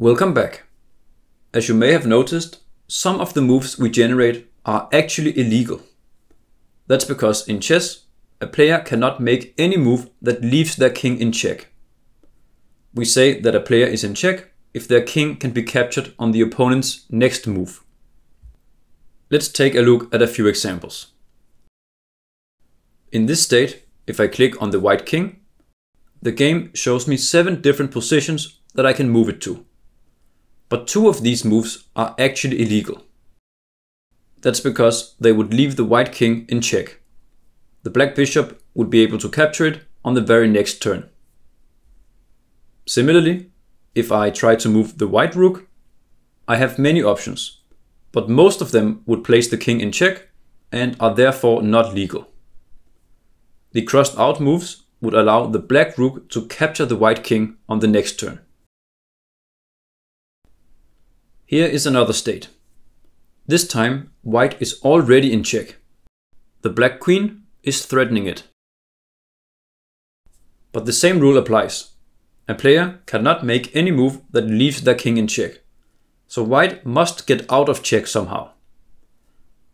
Welcome back. As you may have noticed, some of the moves we generate are actually illegal. That's because in chess, a player cannot make any move that leaves their king in check. We say that a player is in check if their king can be captured on the opponent's next move. Let's take a look at a few examples. In this state, if I click on the white king, the game shows me seven different positions that I can move it to but two of these moves are actually illegal. That's because they would leave the white king in check. The black bishop would be able to capture it on the very next turn. Similarly, if I try to move the white rook, I have many options, but most of them would place the king in check and are therefore not legal. The crossed out moves would allow the black rook to capture the white king on the next turn. Here is another state. This time, white is already in check. The black queen is threatening it. But the same rule applies. A player cannot make any move that leaves their king in check. So white must get out of check somehow.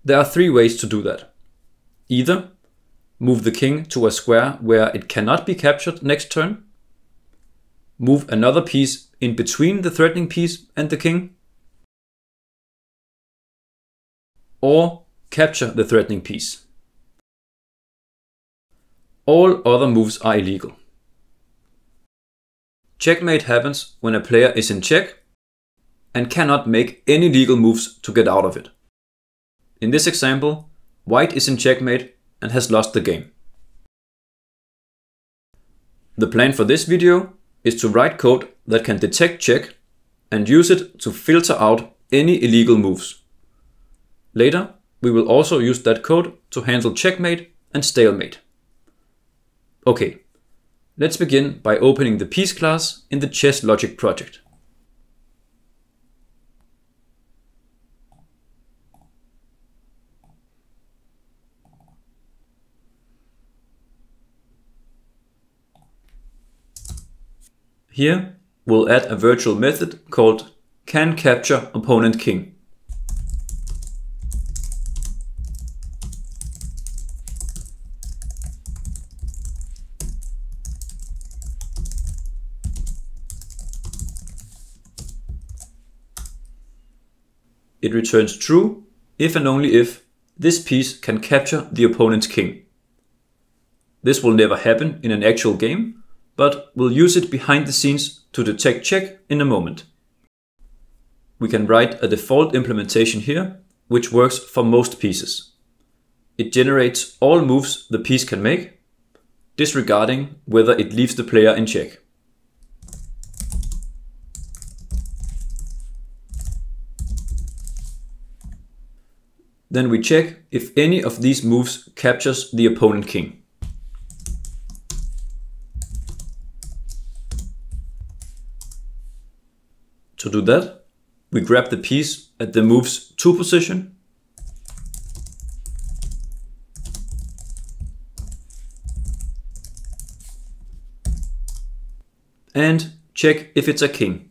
There are three ways to do that. Either move the king to a square where it cannot be captured next turn, move another piece in between the threatening piece and the king, or capture the threatening piece. All other moves are illegal. Checkmate happens when a player is in check and cannot make any legal moves to get out of it. In this example, white is in checkmate and has lost the game. The plan for this video is to write code that can detect check and use it to filter out any illegal moves. Later, we will also use that code to handle checkmate and stalemate. Okay, let's begin by opening the piece class in the chess logic project. Here, we'll add a virtual method called can it returns true if and only if this piece can capture the opponent's king. This will never happen in an actual game, but we'll use it behind the scenes to detect check in a moment. We can write a default implementation here, which works for most pieces. It generates all moves the piece can make, disregarding whether it leaves the player in check. Then we check if any of these moves captures the opponent king. To do that, we grab the piece at the move's to position and check if it's a king.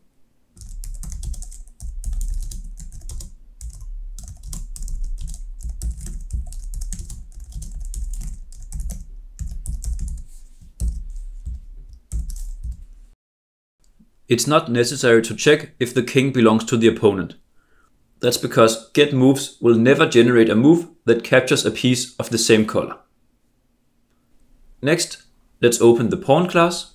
It's not necessary to check if the king belongs to the opponent. That's because get moves will never generate a move that captures a piece of the same color. Next, let's open the pawn class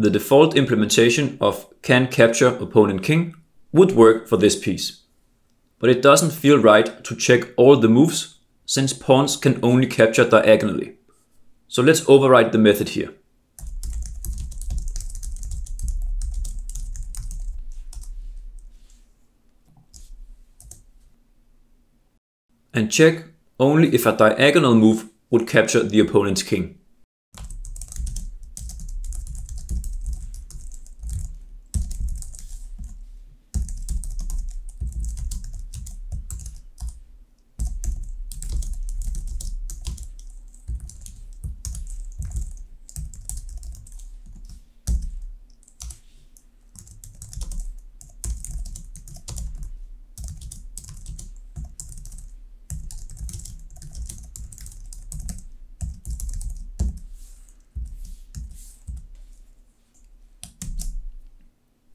The default implementation of can capture opponent king would work for this piece. But it doesn't feel right to check all the moves since pawns can only capture diagonally. So let's override the method here. And check only if a diagonal move would capture the opponent's king.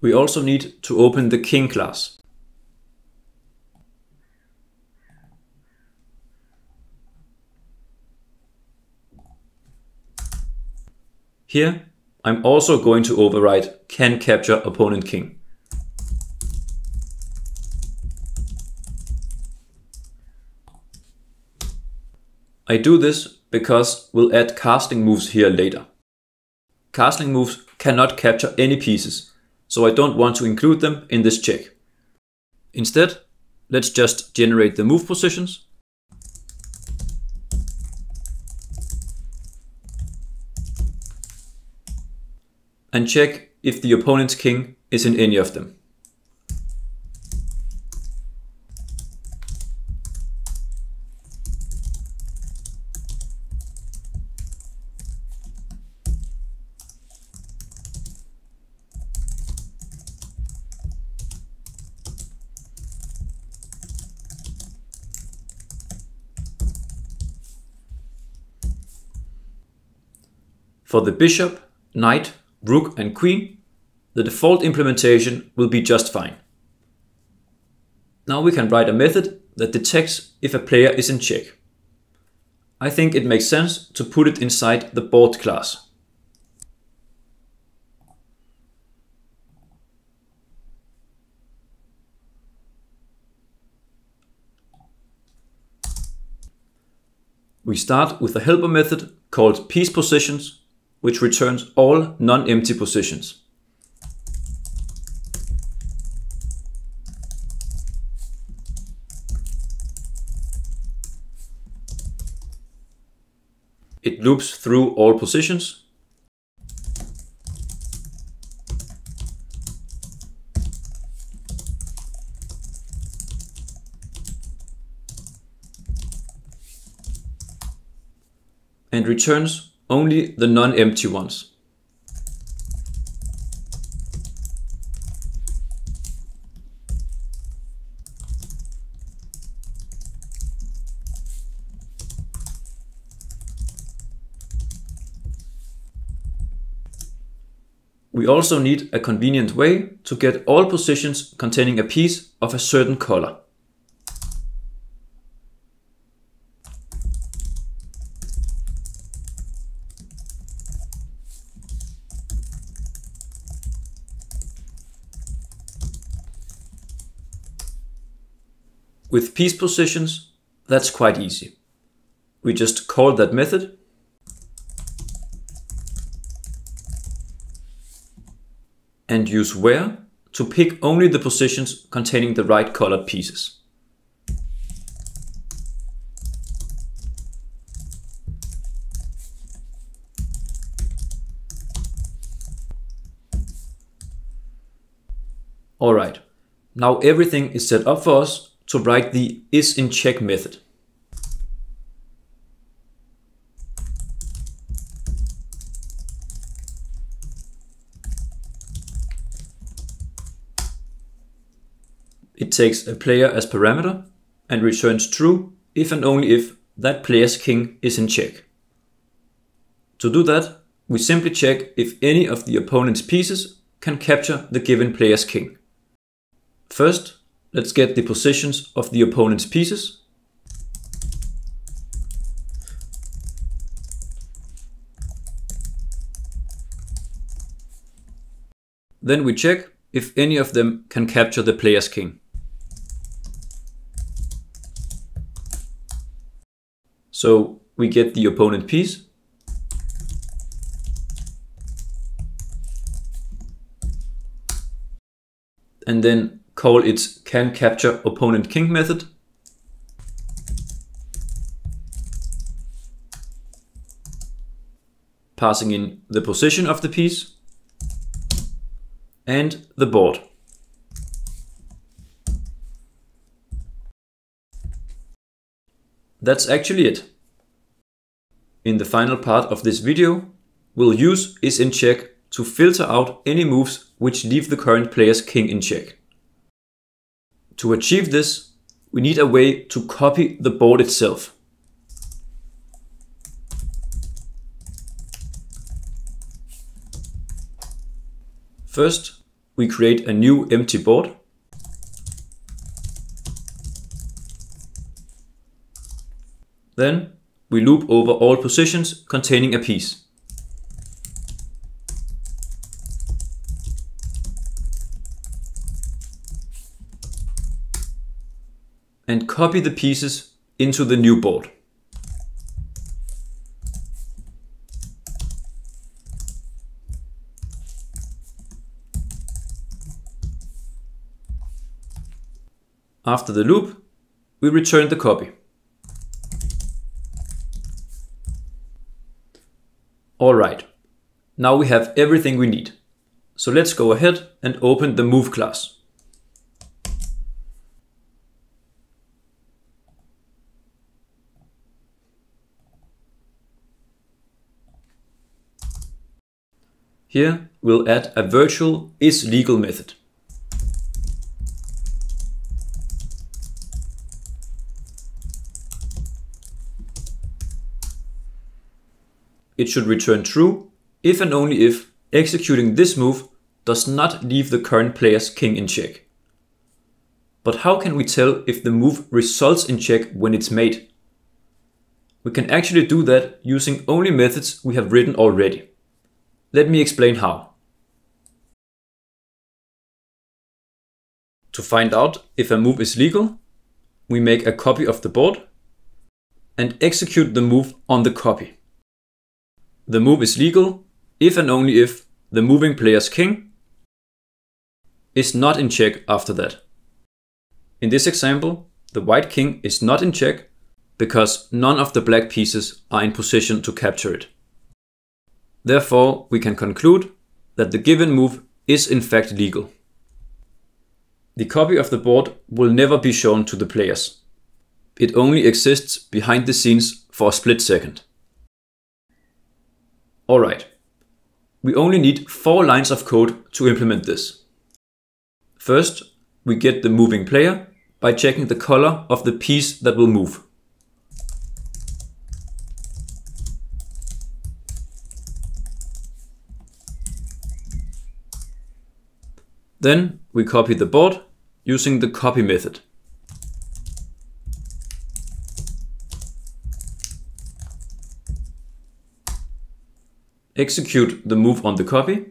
We also need to open the king class. Here, I'm also going to override can capture opponent king. I do this because we'll add castling moves here later. Castling moves cannot capture any pieces, so I don't want to include them in this check. Instead, let's just generate the move positions and check if the opponent's king is in any of them. For the bishop, knight, rook and queen, the default implementation will be just fine. Now we can write a method that detects if a player is in check. I think it makes sense to put it inside the board class. We start with a helper method called piece positions which returns all non-empty positions. It loops through all positions and returns only the non-empty ones. We also need a convenient way to get all positions containing a piece of a certain color. Piece positions, that's quite easy. We just call that method and use where to pick only the positions containing the right colored pieces. Alright, now everything is set up for us to write the is in check method. It takes a player as parameter and returns true if and only if that player's king is in check. To do that, we simply check if any of the opponent's pieces can capture the given player's king. First, Let's get the positions of the opponent's pieces. Then we check if any of them can capture the player's king. So we get the opponent piece. And then call its can capture opponent king method. Passing in the position of the piece and the board. That's actually it. In the final part of this video, we'll use is in check to filter out any moves which leave the current player's king in check. To achieve this, we need a way to copy the board itself. First, we create a new empty board. Then we loop over all positions containing a piece. And copy the pieces into the new board. After the loop, we return the copy. Alright, now we have everything we need. So let's go ahead and open the move class. Here we'll add a virtual isLegal method. it should return true if and only if executing this move does not leave the current player's king in check. But how can we tell if the move results in check when it's made? We can actually do that using only methods we have written already. Let me explain how. To find out if a move is legal, we make a copy of the board and execute the move on the copy. The move is legal if and only if the moving player's king is not in check after that. In this example, the white king is not in check because none of the black pieces are in position to capture it. Therefore, we can conclude that the given move is in fact legal. The copy of the board will never be shown to the players. It only exists behind the scenes for a split second. Alright, we only need four lines of code to implement this. First, we get the moving player by checking the color of the piece that will move. Then we copy the board using the copy method. execute the move on the copy.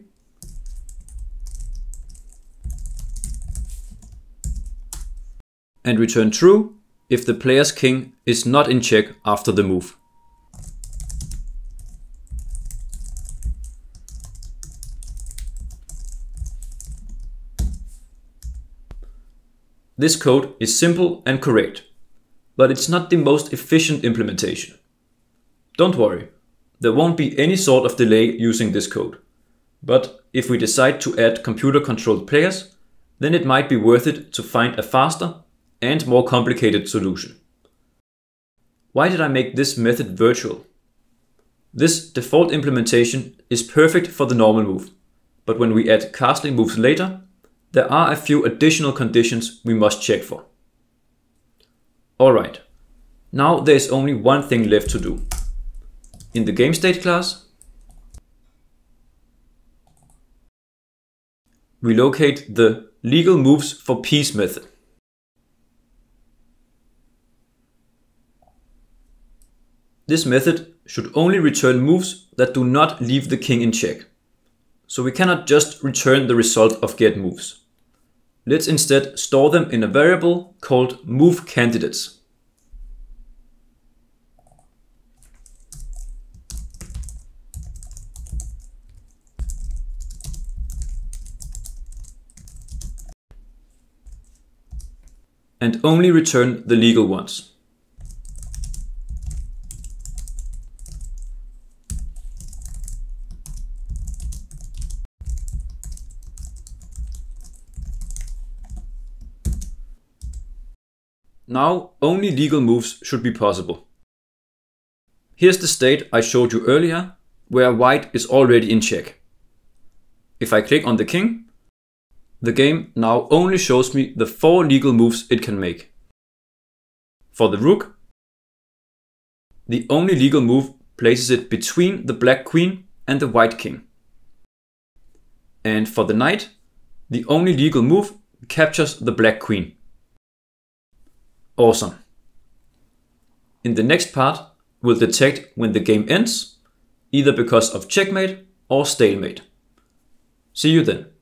And return true if the player's king is not in check after the move. This code is simple and correct, but it's not the most efficient implementation. Don't worry, there won't be any sort of delay using this code. But if we decide to add computer controlled players, then it might be worth it to find a faster and more complicated solution. Why did I make this method virtual? This default implementation is perfect for the normal move, but when we add castling moves later, there are a few additional conditions we must check for. Alright, now there's only one thing left to do in the game state class, we locate the legal moves for piece method. This method should only return moves that do not leave the king in check. So we cannot just return the result of get moves. Let's instead store them in a variable called move candidates. and only return the legal ones. Now only legal moves should be possible. Here's the state I showed you earlier, where white is already in check. If I click on the king, the game now only shows me the four legal moves it can make. For the rook, the only legal move places it between the black queen and the white king. And for the knight, The only legal move captures the black queen. Awesome. In the next part, we'll detect when the game ends, either because of checkmate or stalemate. See you then.